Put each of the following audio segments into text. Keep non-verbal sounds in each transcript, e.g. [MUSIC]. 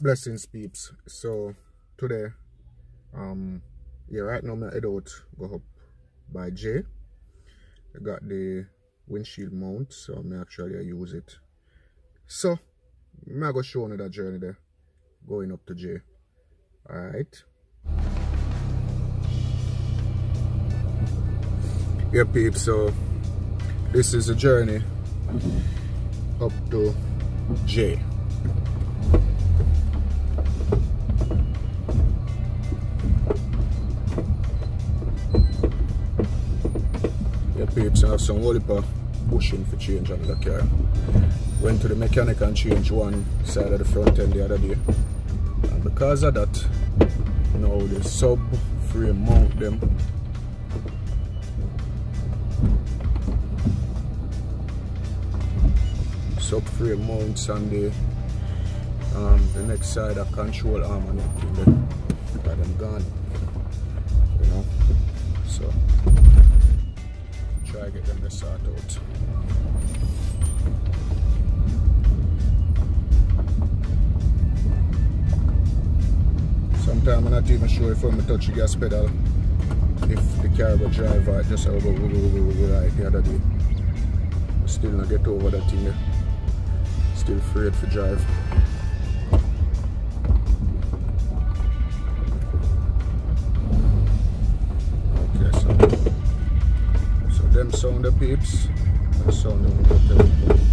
blessings peeps. So today um yeah right now my head out go up by Jay. I got the windshield mount so I'm actually I use it. So I'm gonna go show you that journey there going up to Jay. Alright? Yeah peeps so this is a journey up to Jay I have some whole bushing for change on the car. Went to the mechanic and changed one side of the front end the other day. And because of that, now the sub frame mount them sub frame mounts on the um, the next side of control arm and everything there. them gone. To. Sometimes I'm not even sure if I'm touch the gas pedal if the car will drive right just over like the other day. Still not get over that thing. Still afraid for drive. Sound the peeps. And the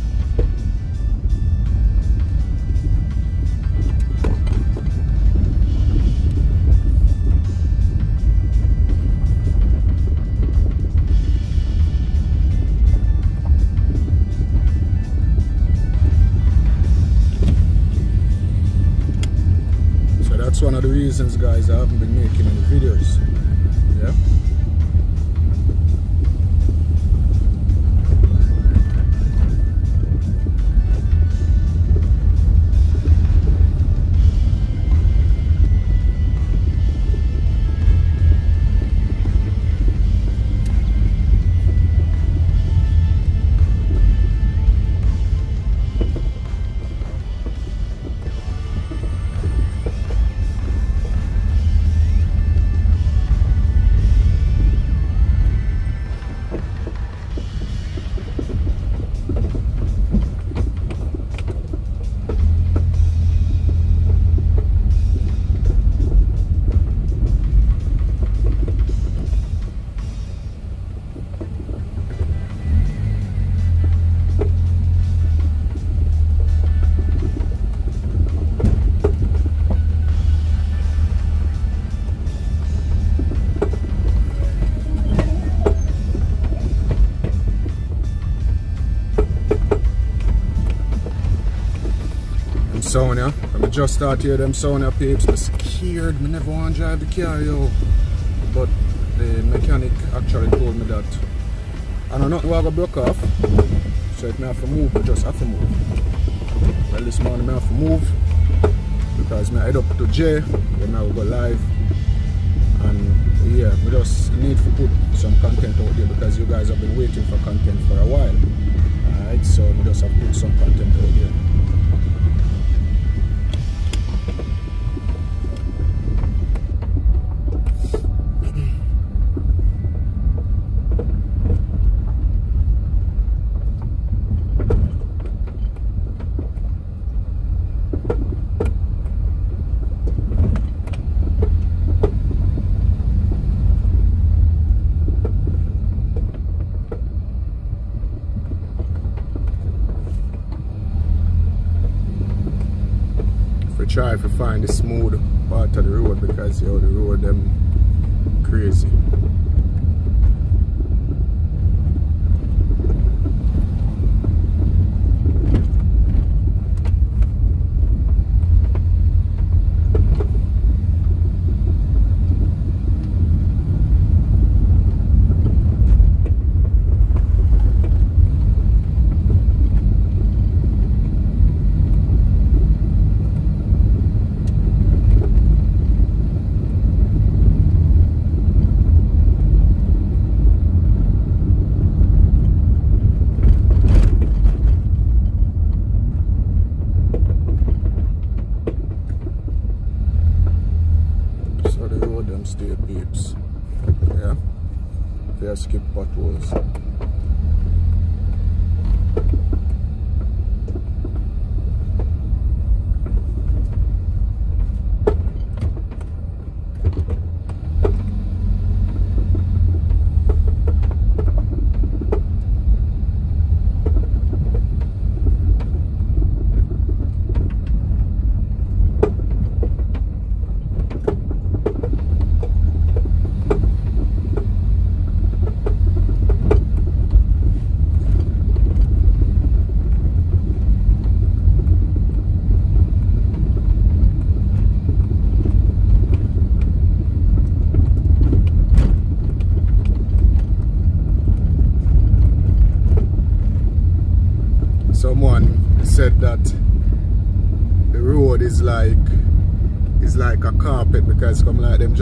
just start here them Sonia peeps. I'm scared. I never want to drive the car, yo. But the mechanic actually told me that I don't know what I broke off. So it may have to move, but just have to move. Well this morning I have to move because I head up to Jay, then I will go live. And yeah, we just need to put some content out there because you guys have been waiting for content for a while. Alright, so we just have to put some content out there. Try to find the smooth part of the road because yo the road them crazy. peça que patuosa.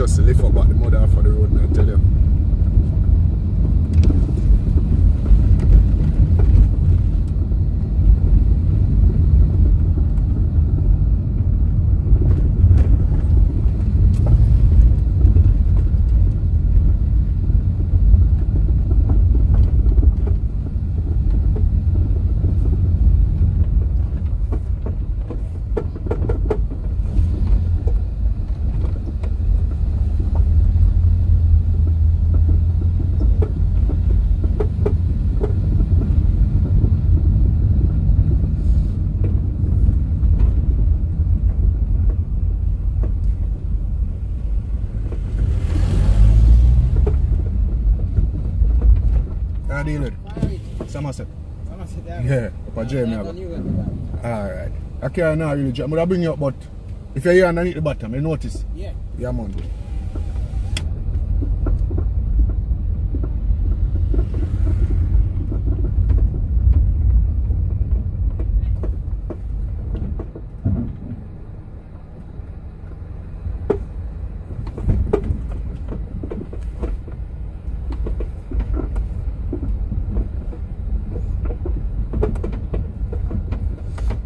Just up at the off of the road, I tell you. Do you look? Somerset. Yeah, Upper Jamie. Alright. I can't really jump, but I bring you up, but if you're here underneath the bottom, you notice. Yeah. Yeah, man.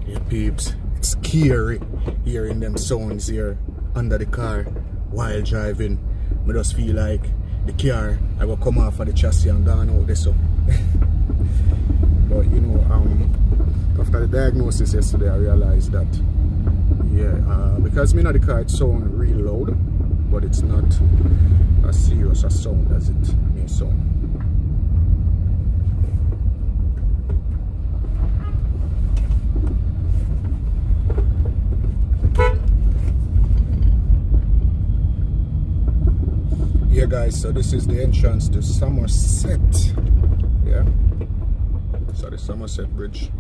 Yeah, peeps. It's scary hearing them sounds here under the car while driving. I just feel like the car I will come off of the chassis and gone out there so. [LAUGHS] but you know, um after the diagnosis yesterday I realized that yeah, uh, because me know the car it sound real loud, but it's not as serious a sound as it may sound. Guys so this is the entrance to somerset. Yeah? So somerset bridge.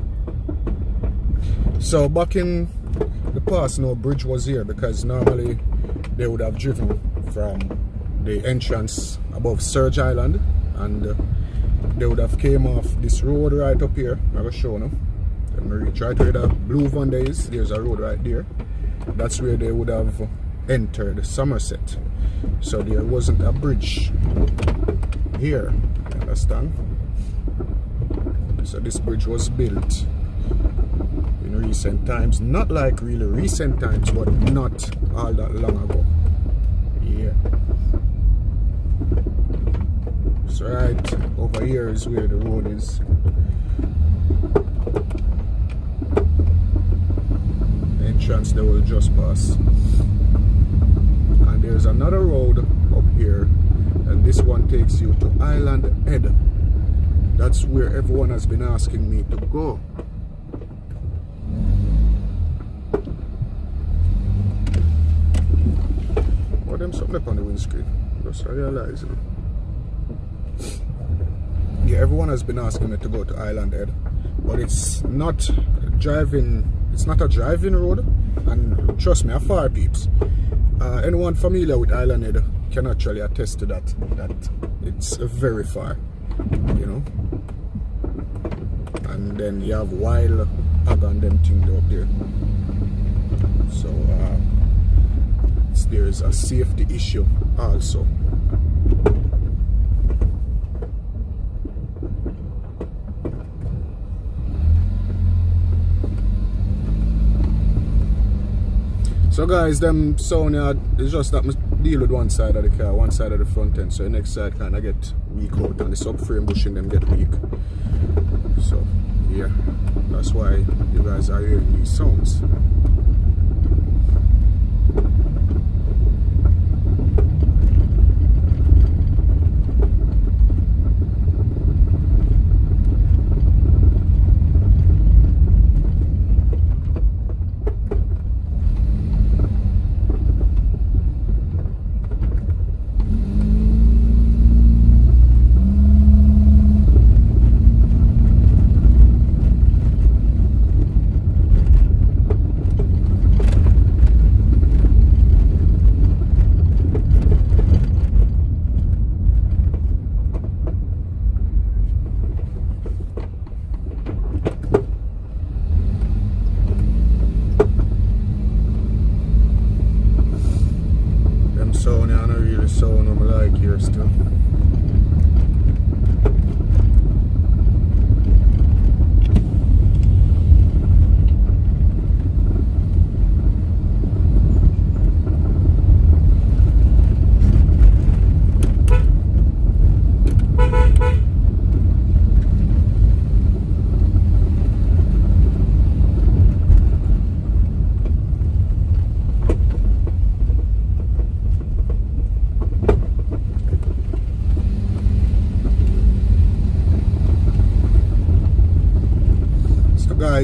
So back in the past no bridge was here because normally they would have driven from the entrance above surge island and uh, they would have came off this road right up here. I will show you and reach right where the blue one is. There's a road right there. That's where they would have entered somerset. So there wasn't a bridge here. Understand? So this bridge was built in recent times. Not like really recent times but not all that long ago. Yeah. So right over here is where the road is. Entrance they will just pass there's another road up here and this one takes you to Island Head that's where everyone has been asking me to go. What them something up on the windscreen? Just know. yeah everyone has been asking me to go to Island Head but it's not driving it's not a driving road and trust me I far peeps uh, anyone familiar with Island Head can actually attest to that that it's very far you know. And then you have wild hog and them things up there. So uh, there is a safety issue also so guys them sound uh, it's just that deal with one side of the car, one side of the front end, so the next side kind of get weak out and the subframe bushing them get weak. So yeah, that's why you guys are hearing these sounds.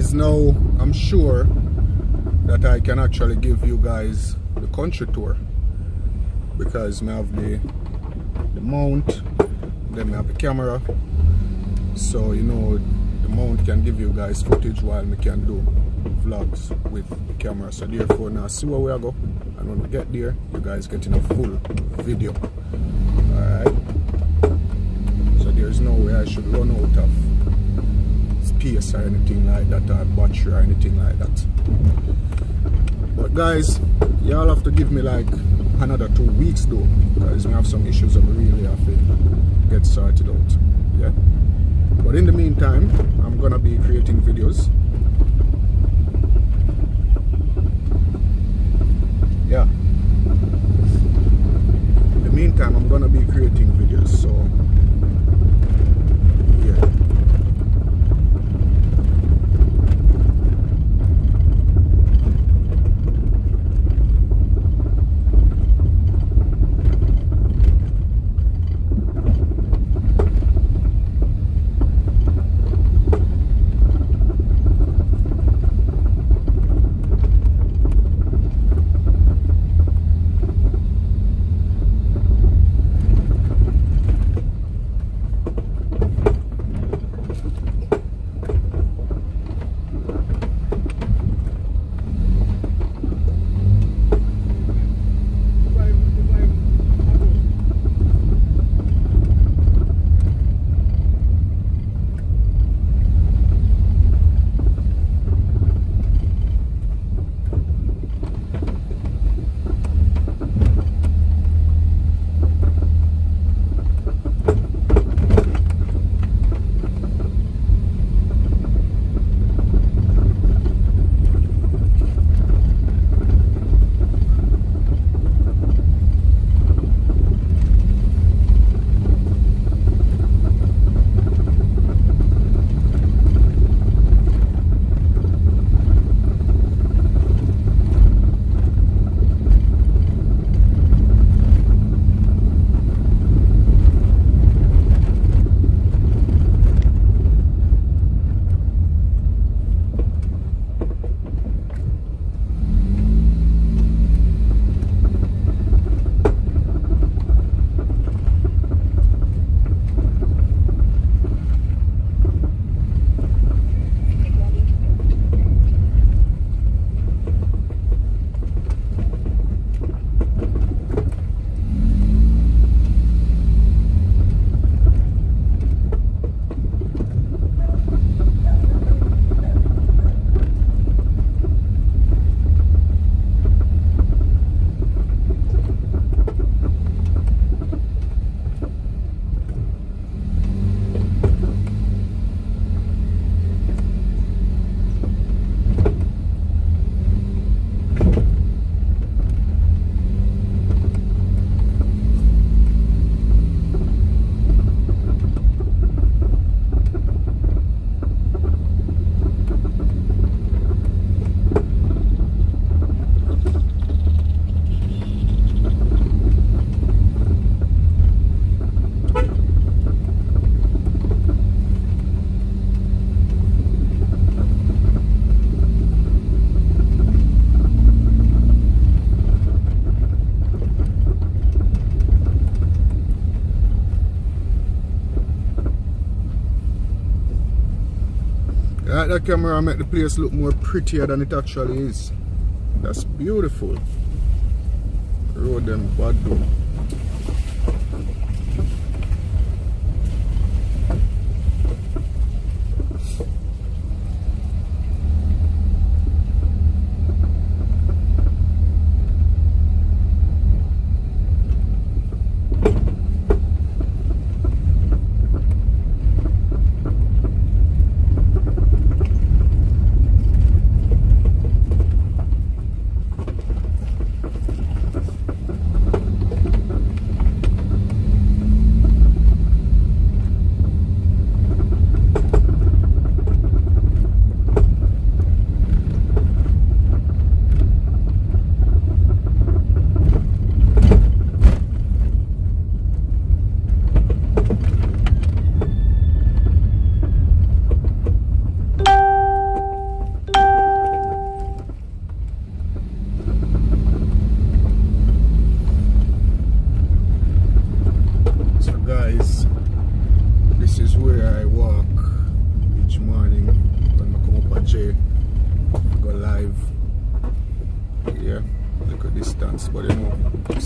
Guys now I'm sure that I can actually give you guys the country tour because I have the the mount then I have the camera. So you know the mount can give you guys footage while we can do vlogs with the camera. So therefore now see where we are go. And when we get there you guys getting a full video. Alright so there's no way I should run out of pace or anything like that or battery or anything like that. But guys y'all have to give me like another two weeks though because we have some issues that we really have to get sorted out yeah? But in the meantime I'm gonna be creating videos that camera make the place look more prettier than it actually is. That's beautiful. Road them bad though.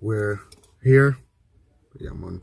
we're here. Yeah man